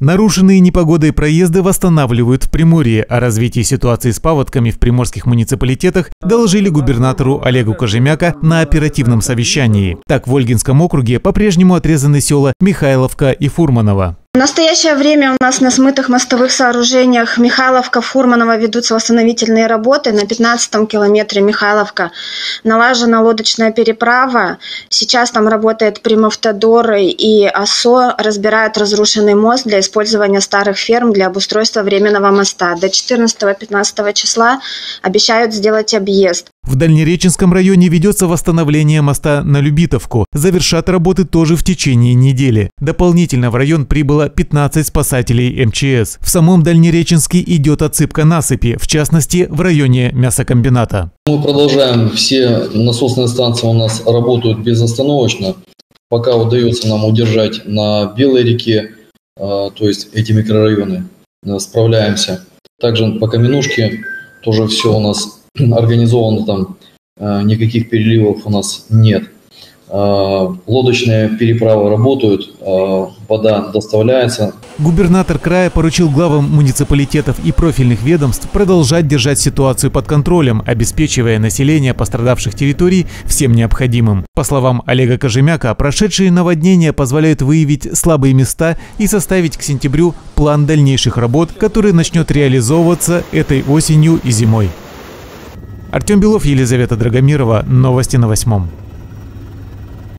Нарушенные непогодой проезды восстанавливают в Приморье. О развитии ситуации с паводками в приморских муниципалитетах доложили губернатору Олегу Кожемяка на оперативном совещании. Так в Ольгинском округе по-прежнему отрезаны села Михайловка и Фурманово. В настоящее время у нас на смытых мостовых сооружениях Михайловка, Фурманова ведутся восстановительные работы. На 15-м километре Михайловка налажена лодочная переправа. Сейчас там работает Примавтодор и ОСО, разбирают разрушенный мост для использования старых ферм для обустройства временного моста. До 14-15 числа обещают сделать объезд. В Дальнереченском районе ведется восстановление моста на Любитовку. Завершат работы тоже в течение недели. Дополнительно в район прибыло 15 спасателей МЧС. В самом Дальнереченске идет отсыпка насыпи, в частности в районе мясокомбината. Мы продолжаем, все насосные станции у нас работают безостановочно. Пока удается нам удержать на Белой реке, а, то есть эти микрорайоны, э, справляемся. Также по Каменушке тоже все у нас организовано там, э, никаких переливов у нас нет. Э, лодочные переправы работают, э, вода доставляется. Губернатор края поручил главам муниципалитетов и профильных ведомств продолжать держать ситуацию под контролем, обеспечивая население пострадавших территорий всем необходимым. По словам Олега Кожемяка, прошедшие наводнения позволяют выявить слабые места и составить к сентябрю план дальнейших работ, который начнет реализовываться этой осенью и зимой. Артем Белов, Елизавета Драгомирова. Новости на восьмом.